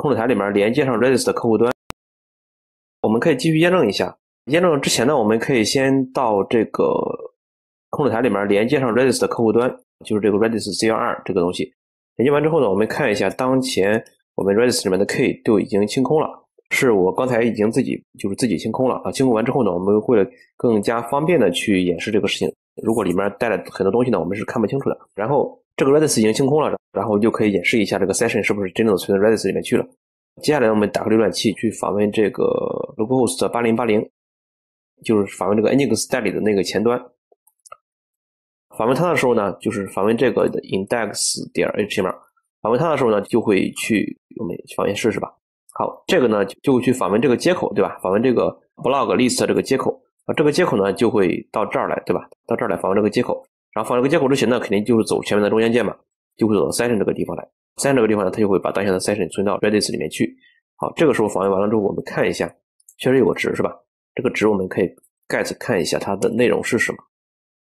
控制台里面连接上 Redis 的客户端。我们可以继续验证一下。验证之前呢，我们可以先到这个控制台里面连接上 Redis 的客户端，就是这个 Redis CLR 这个东西。连接完之后呢，我们看一下当前我们 Redis 里面的 K 都已经清空了，是我刚才已经自己就是自己清空了啊。清空完之后呢，我们会更加方便的去演示这个事情。如果里面带了很多东西呢，我们是看不清楚的。然后这个 Redis 已经清空了，然后就可以演示一下这个 Session 是不是真正的存在 Redis 里面去了。接下来我们打开浏览器去访问这个 localhost 八零八零，就是访问这个 Nginx 代理的那个前端。访问它的时候呢，就是访问这个 index 点 html。访问它的时候呢，就会去我们访问试试吧。好，这个呢就会去访问这个接口，对吧？访问这个 blog list 这个接口啊，这个接口呢就会到这儿来，对吧？到这儿来访问这个接口。然后访问这个接口之前呢，肯定就是走前面的中间件嘛，就会走到 session 这个地方来。session 这个地方呢，它就会把当前的 session 存到 Redis 里面去。好，这个时候访问完了之后，我们看一下，确实有个值是吧？这个值我们可以 get 看一下它的内容是什么。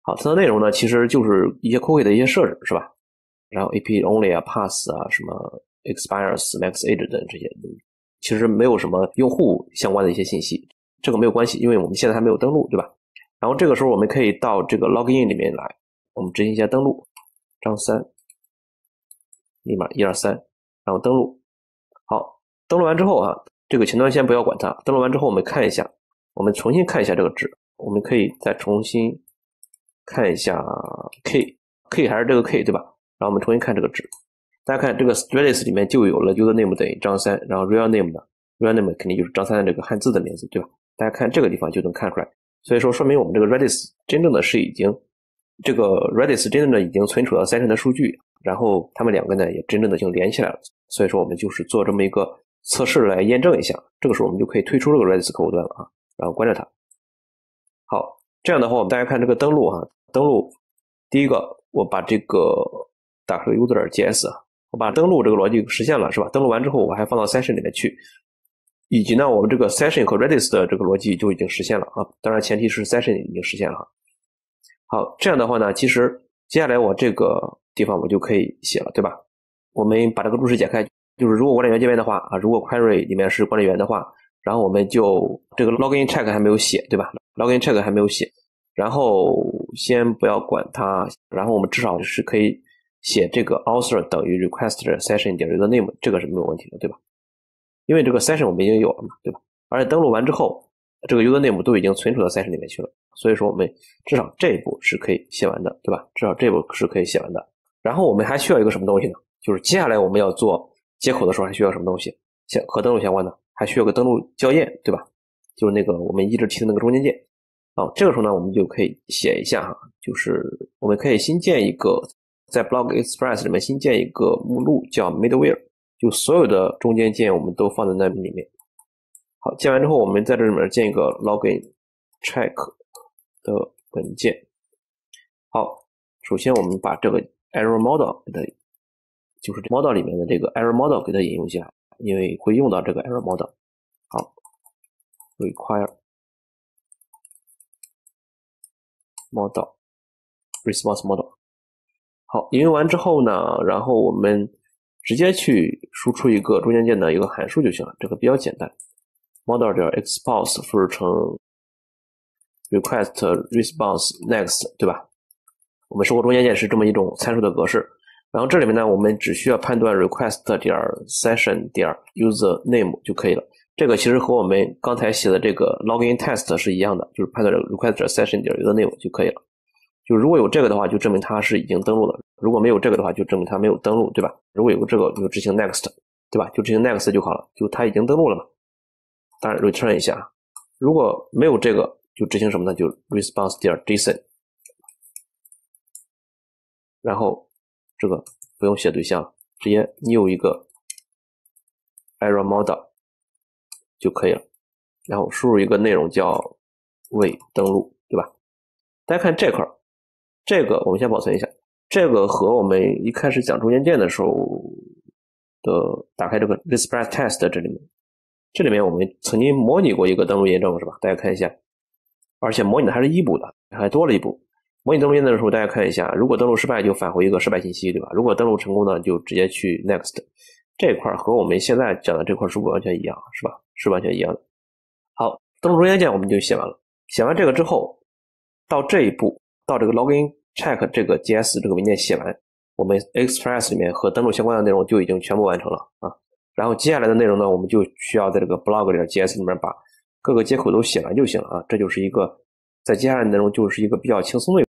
好，它的内容呢，其实就是一些 cookie 的一些设置是吧？然后 ap only 啊，pass 啊，什么 expires max age 等这些，其实没有什么用户相关的一些信息，这个没有关系，因为我们现在还没有登录，对吧？然后这个时候我们可以到这个 login 里面来，我们执行一下登录，张三，密码一二三，然后登录。好，登录完之后啊，这个前端先不要管它。登录完之后，我们看一下，我们重新看一下这个值，我们可以再重新看一下 k，k 还是这个 k 对吧？然后我们重新看这个值，大家看这个 Redis 里面就有了 user name 等于张三，然后 real name 呢，real name 肯定就是张三的这个汉字的名字，对吧？大家看这个地方就能看出来，所以说说明我们这个 Redis 真正的是已经这个 Redis 真正的已经存储了 session 的数据，然后他们两个呢也真正的已经连起来了，所以说我们就是做这么一个测试来验证一下，这个时候我们就可以退出这个 Redis 客户端了啊，然后关掉它。好，这样的话我们大家看这个登录哈，登录第一个我把这个。打开 user.js，我把登录这个逻辑实现了，是吧？登录完之后，我还放到 session 里面去，以及呢，我们这个 session 和 redis 的这个逻辑就已经实现了啊。当然，前提是 session 已经实现了。好，这样的话呢，其实接下来我这个地方我就可以写了，对吧？我们把这个注释解开，就是如果管理员界面的话啊，如果 query 里面是管理员的话，然后我们就这个 login check 还没有写，对吧？login check 还没有写，然后先不要管它，然后我们至少是可以。写这个 author 等于 request session 点 user name，这个是没有问题的，对吧？因为这个 session 我们已经有了嘛，对吧？而且登录完之后，这个 user name 都已经存储到 session 里面去了，所以说我们至少这一步是可以写完的，对吧？至少这一步是可以写完的。然后我们还需要一个什么东西呢？就是接下来我们要做接口的时候还需要什么东西？相和登录相关的，还需要个登录校验，对吧？就是那个我们一直提的那个中间件。哦，这个时候呢，我们就可以写一下哈，就是我们可以新建一个。在 Blog Express 里面新建一个目录叫 Middleware，就所有的中间件我们都放在那里面。好，建完之后，我们在这里面建一个 Login Check 的文件。好，首先我们把这个 Error Model 给它，就是 Model 里面的这个 Error Model 给它引用一下，因为会用到这个 Error Model。好，Require Model Response Model。好，引用完之后呢，然后我们直接去输出一个中间件的一个函数就行了，这个比较简单。Model 点 expose 复制成 request response next，对吧？我们收获中间件是这么一种参数的格式。然后这里面呢，我们只需要判断 request 点 session 点 user name 就可以了。这个其实和我们刚才写的这个 login test 是一样的，就是判断 request session 点 user name 就可以了。就如果有这个的话，就证明它是已经登录了；如果没有这个的话，就证明它没有登录，对吧？如果有这个，就执行 next，对吧？就执行 next 就好了，就它已经登录了嘛。当然 return 一下，如果没有这个，就执行什么呢？就 response 点 json，然后这个不用写对象，直接 new 一个 error model 就可以了，然后输入一个内容叫未登录，对吧？大家看这块。这个我们先保存一下，这个和我们一开始讲中间件的时候的打开这个 r e s p r e s e test 这里面，这里面我们曾经模拟过一个登录验证是吧？大家看一下，而且模拟的还是一步的，还多了一步。模拟登录验证的时候，大家看一下，如果登录失败就返回一个失败信息，对吧？如果登录成功呢，就直接去 next。这块和我们现在讲的这块是不完全一样，是吧？是完全一样的。好，登录中间件我们就写完了。写完这个之后，到这一步，到这个 login check 这个 JS 这个文件写完，我们 Express 里面和登录相关的内容就已经全部完成了啊。然后接下来的内容呢，我们就需要在这个 blog 里的 JS 里面把各个接口都写完就行了啊。这就是一个在接下来内容就是一个比较轻松的。